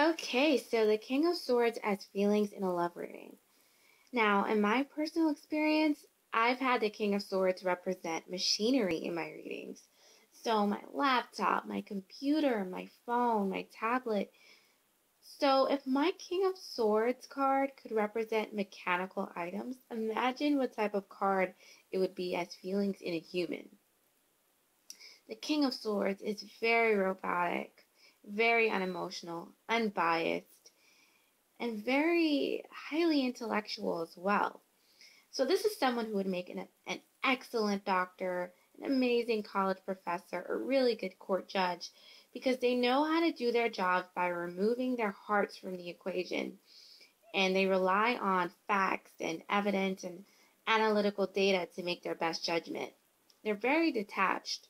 Okay, so the King of Swords as feelings in a love reading. Now, in my personal experience, I've had the King of Swords represent machinery in my readings. So, my laptop, my computer, my phone, my tablet. So, if my King of Swords card could represent mechanical items, imagine what type of card it would be as feelings in a human. The King of Swords is very robotic very unemotional, unbiased, and very highly intellectual as well. So, this is someone who would make an, an excellent doctor, an amazing college professor, a really good court judge because they know how to do their jobs by removing their hearts from the equation. And they rely on facts and evidence and analytical data to make their best judgment. They're very detached.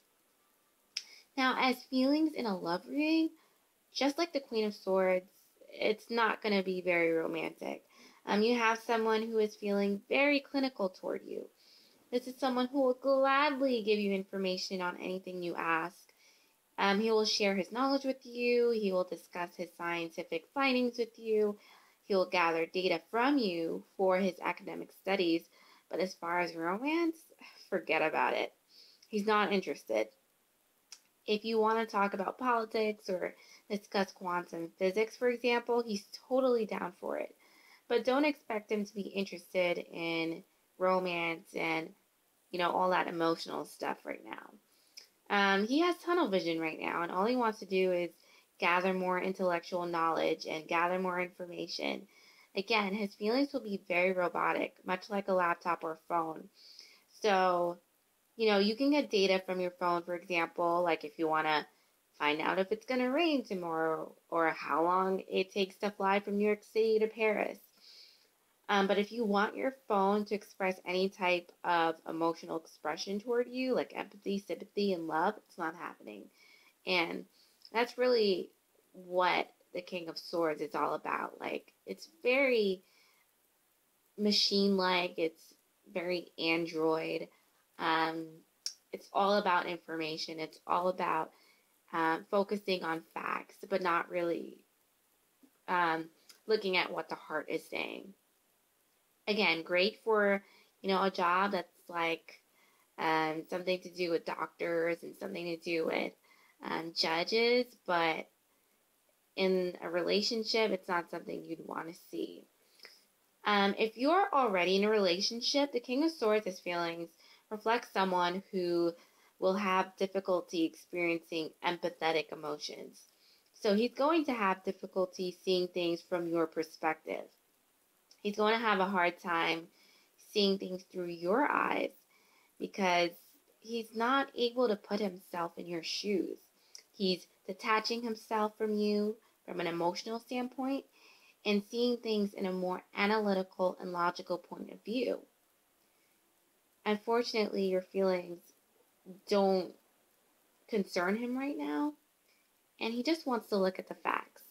Now, as feelings in a love reading, just like the Queen of Swords, it's not going to be very romantic. Um, you have someone who is feeling very clinical toward you. This is someone who will gladly give you information on anything you ask. Um, he will share his knowledge with you. He will discuss his scientific findings with you. He will gather data from you for his academic studies. But as far as romance, forget about it. He's not interested. If you want to talk about politics or discuss quantum physics, for example, he's totally down for it. But don't expect him to be interested in romance and, you know, all that emotional stuff right now. Um, he has tunnel vision right now, and all he wants to do is gather more intellectual knowledge and gather more information. Again, his feelings will be very robotic, much like a laptop or phone. So, you know, you can get data from your phone, for example, like if you want to find out if it's going to rain tomorrow or how long it takes to fly from New York City to Paris. Um, but if you want your phone to express any type of emotional expression toward you, like empathy, sympathy, and love, it's not happening. And that's really what the King of Swords is all about. Like, it's very machine like, it's very android. Um, it's all about information, it's all about um, focusing on facts, but not really um, looking at what the heart is saying. Again, great for you know a job that's like um, something to do with doctors and something to do with um, judges, but in a relationship, it's not something you'd want to see. Um, if you're already in a relationship, the King of Swords' is feelings reflects someone who will have difficulty experiencing empathetic emotions. So he's going to have difficulty seeing things from your perspective. He's going to have a hard time seeing things through your eyes because he's not able to put himself in your shoes. He's detaching himself from you from an emotional standpoint and seeing things in a more analytical and logical point of view. Unfortunately, your feelings don't concern him right now. And he just wants to look at the facts.